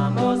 Vamos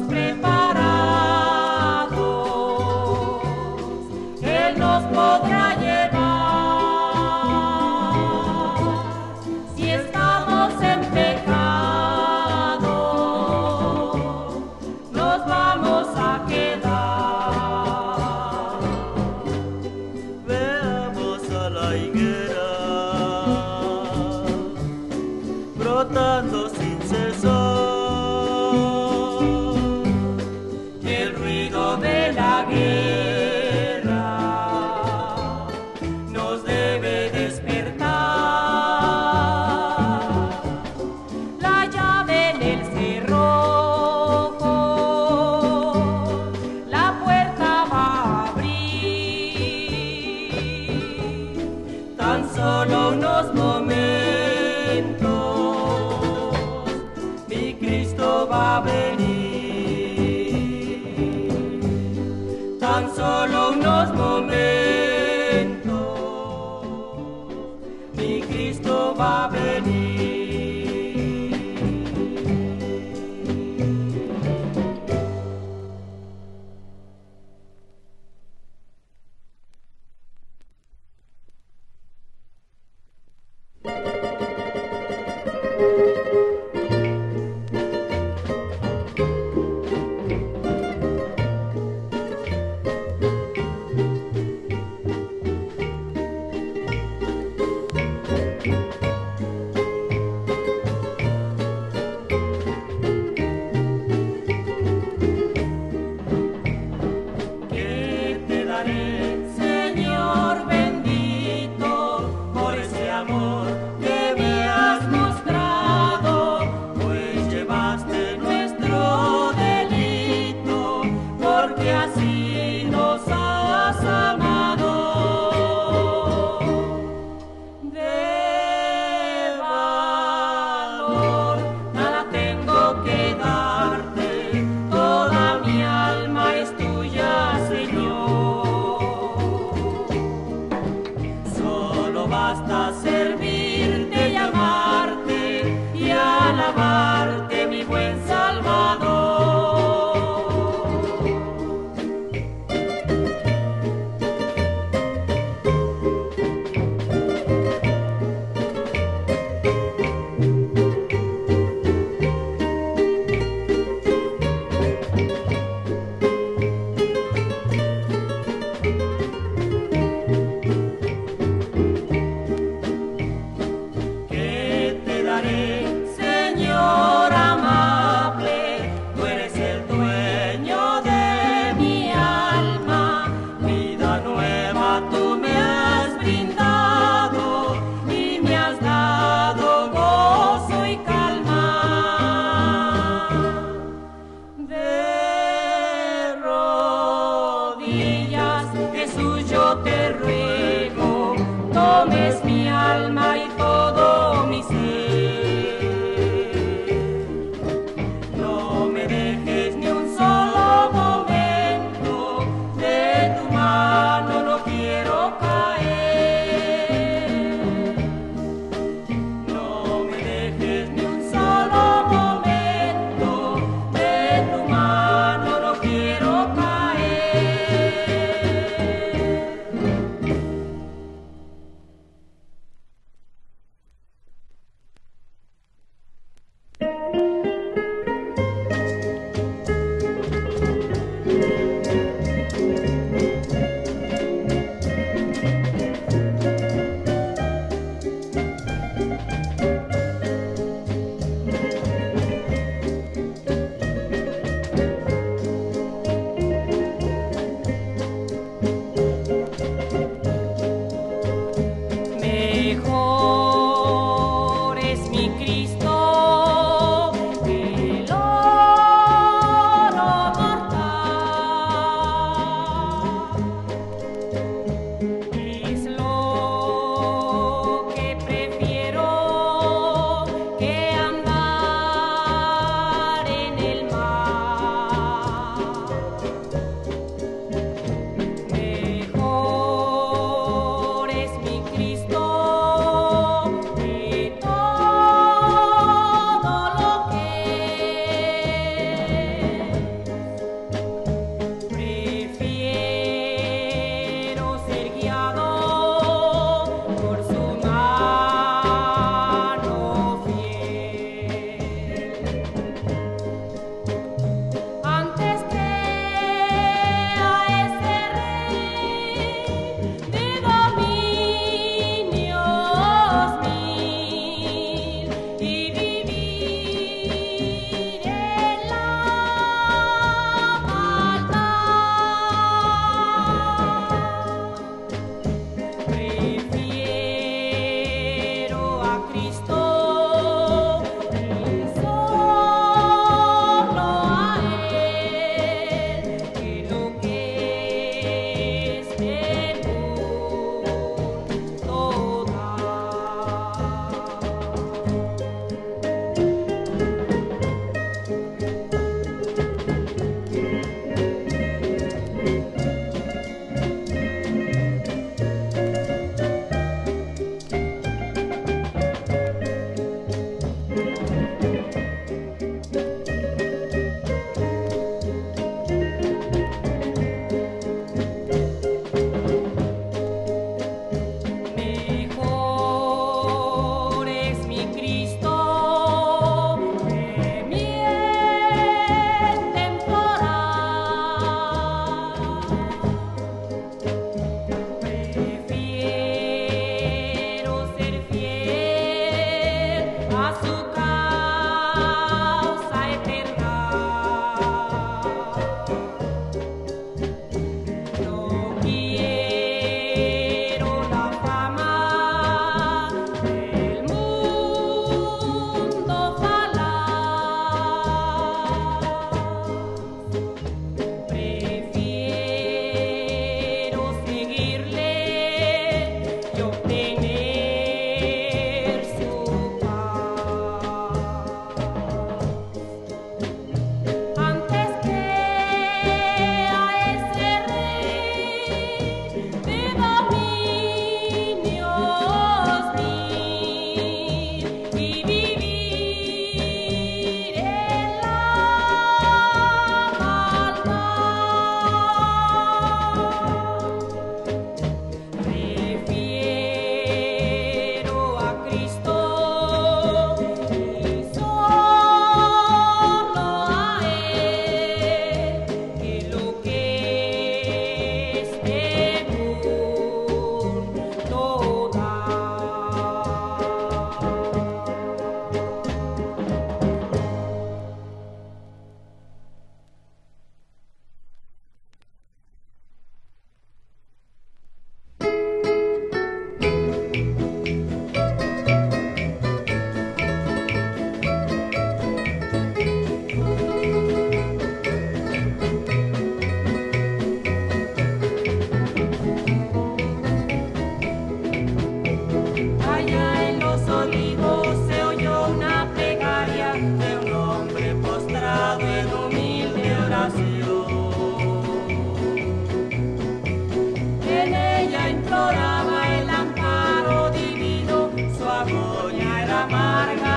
amarga.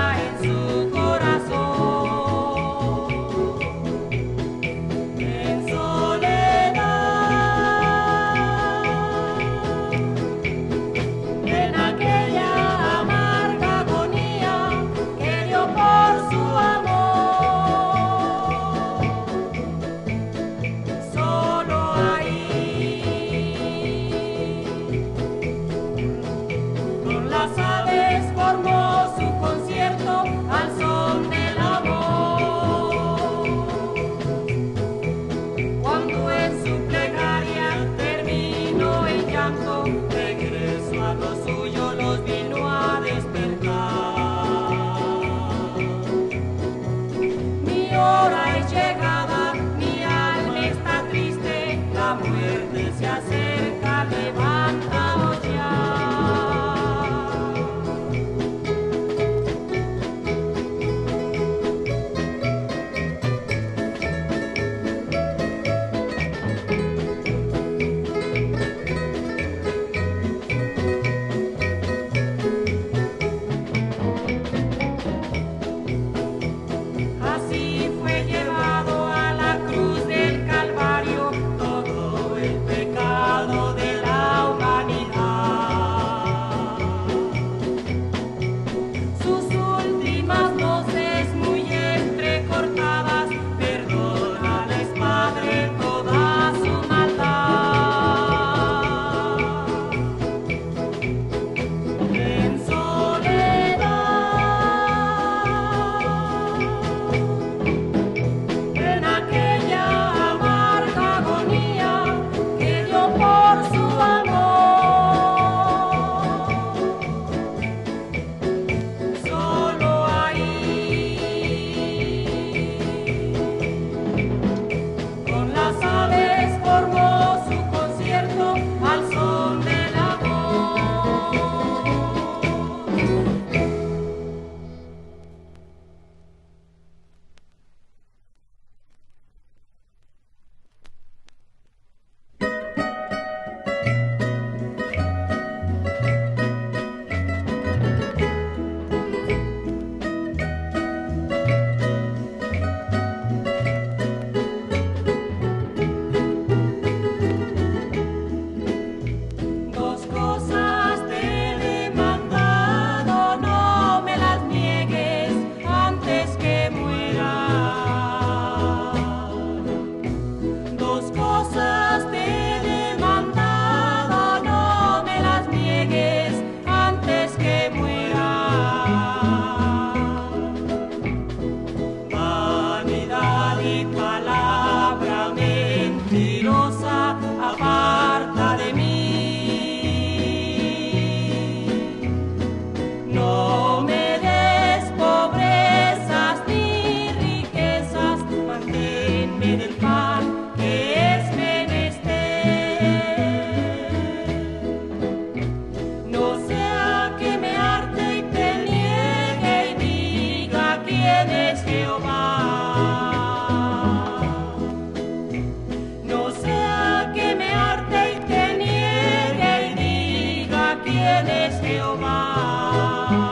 Diga quién es Jehová.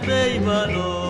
perdei valor.